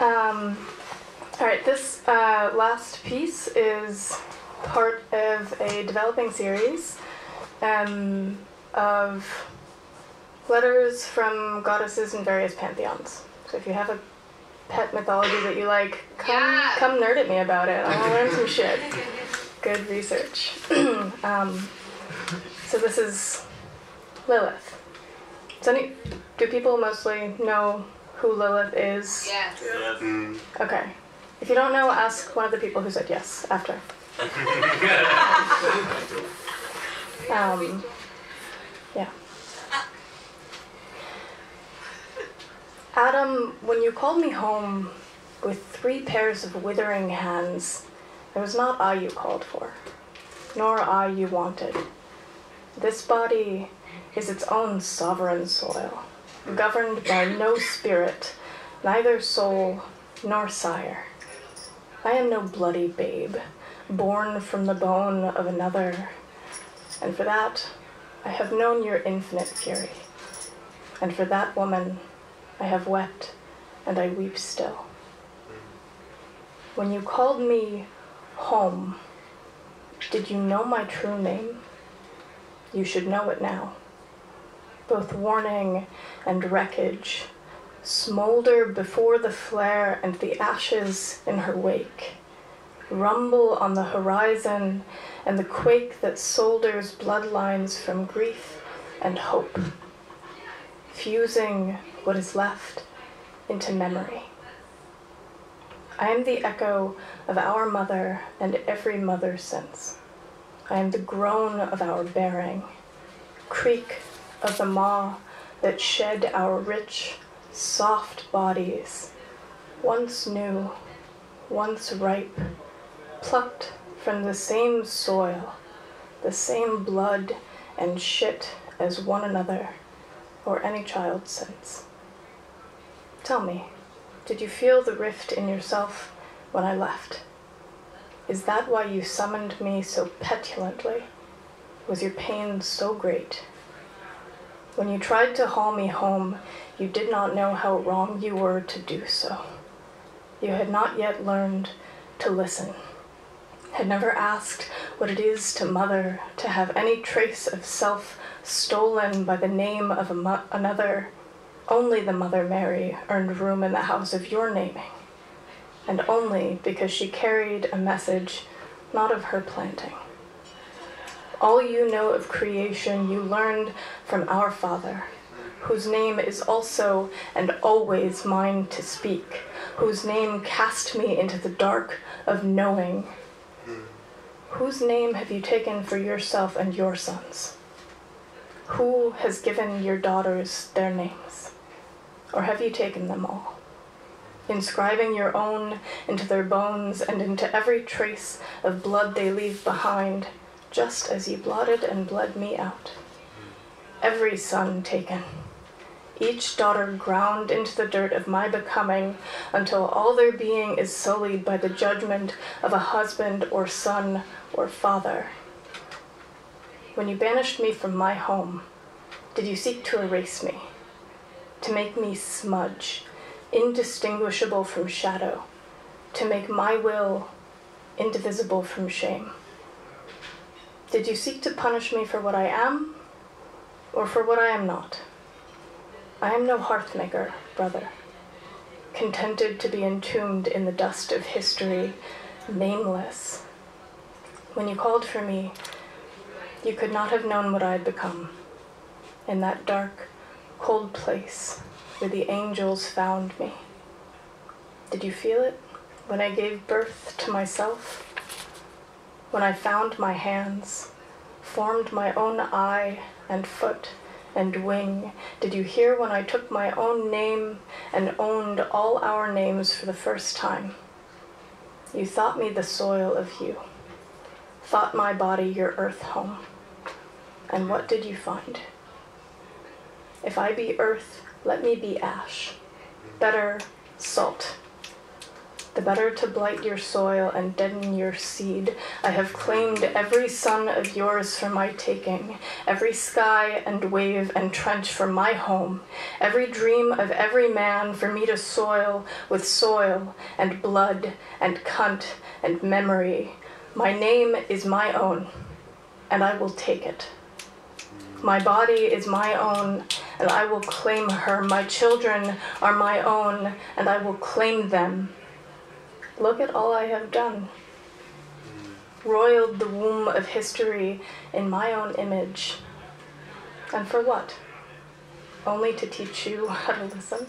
Um, all right, this uh, last piece is part of a developing series um, of letters from goddesses in various pantheons. So if you have a pet mythology that you like, come Yeah. come nerd at me about it. I want to learn some shit. Good research. um, so this is Lilith. Any, do people mostly know who Lilith is? Yes. Yes. Okay. If you don't know, ask one of the people who said yes after. Um, yeah. Adam, when you called me home with three pairs of withering hands, it was not I you called for, nor I you wanted. This body is its own sovereign soil, governed by no spirit, neither soul nor sire. I am no bloody babe, born from the bone of another, and for that I have known your infinite fury. And for that woman I have wept, and I weep still. When you called me home, did you know my true name? You should know it now. Both warning and wreckage smolder before the flare and the ashes in her wake. Rumble on the horizon and the quake that solders bloodlines from grief and hope, fusing what is left into memory. I am the echo of our mother and every mother since. I am the groan of our bearing, creak of the maw that shed our rich, soft bodies, once new, once ripe, plucked from the same soil, the same blood and shit as one another or any child since. Tell me, did you feel the rift in yourself when I left? Is that why you summoned me so petulantly? Was your pain so great? When you tried to haul me home, you did not know how wrong you were to do so. You had not yet learned to listen, had never asked what it is to mother, to have any trace of self stolen by the name of mo- another. Only the Mother Mary earned room in the house of your naming, and only because she carried a message not of her planting. All you know of creation you learned from our Father, whose name is also and always mine to speak, whose name cast me into the dark of knowing. Whose name have you taken for yourself and your sons? Who has given your daughters their names? Or have you taken them all? Inscribing your own into their bones and into every trace of blood they leave behind, just as you blotted and bled me out. Every son taken, each daughter ground into the dirt of my becoming until all their being is sullied by the judgment of a husband or son or father. When you banished me from my home, did you seek to erase me, to make me smudge, indistinguishable from shadow, to make my will indivisible from shame? Did you seek to punish me for what I am, or for what I am not? I am no hearthmaker, brother, contented to be entombed in the dust of history, nameless. When you called for me, you could not have known what I had become in that dark, cold place where the angels found me. Did you feel it when I gave birth to myself? When I found my hands, formed my own eye and foot and wing? Did you hear when I took my own name and owned all our names for the first time? You thought me the soil of you, thought my body your earth home. And what did you find? If I be earth, let me be ash. Better, salt. The better to blight your soil and deaden your seed. I have claimed every sun of yours for my taking, every sky and wave and trench for my home, every dream of every man for me to soil with soil and blood and cunt and memory. My name is my own, and I will take it. My body is my own, and I will claim her. My children are my own, and I will claim them. Look at all I have done. Roiled the womb of history in my own image. And for what? Only to teach you how to listen?